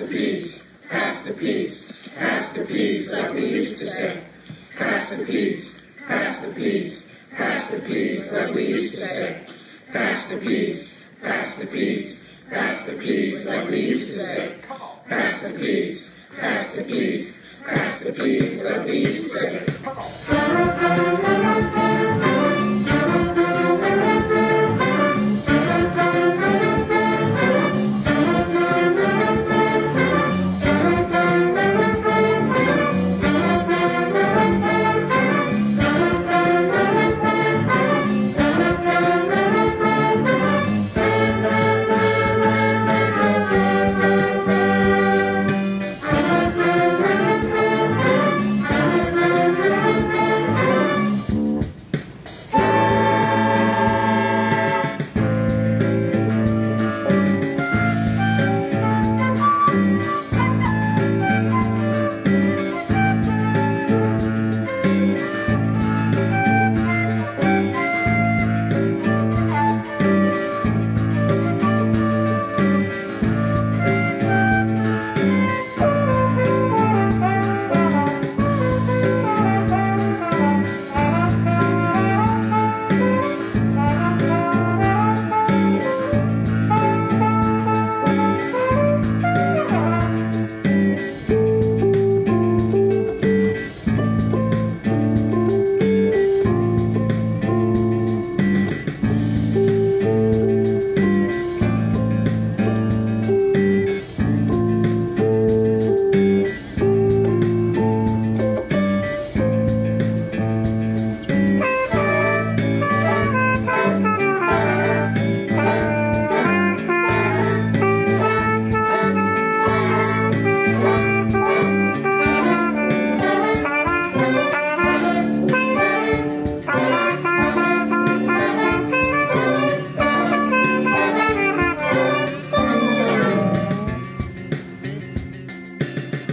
the peas, pass the peas, pass the peas, like we used to say. Pass the peas, pass the peas, pass the peas, like we used to say. Pass the peas, pass the peas, pass the peas, like we used to say. Pass the peas, pass the peas, pass the peas, like we used to say.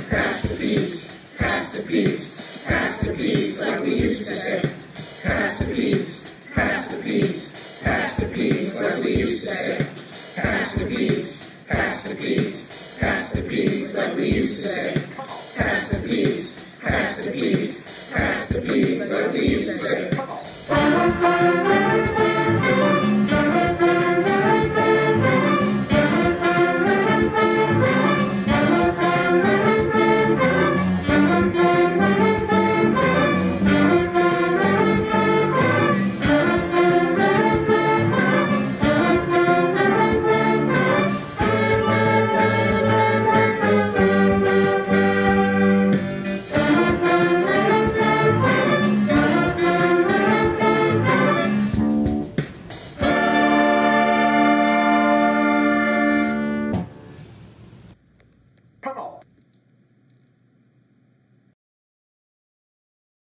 Pass the peas, pass the peas, pass the peas, like we used to say. Pass the peas, pass the peas, pass the peas that we used to say. Pass the peas, pass the peas, pass the peas that we used to say. Pass the peas, pass the peas, pass the peas that we used to say.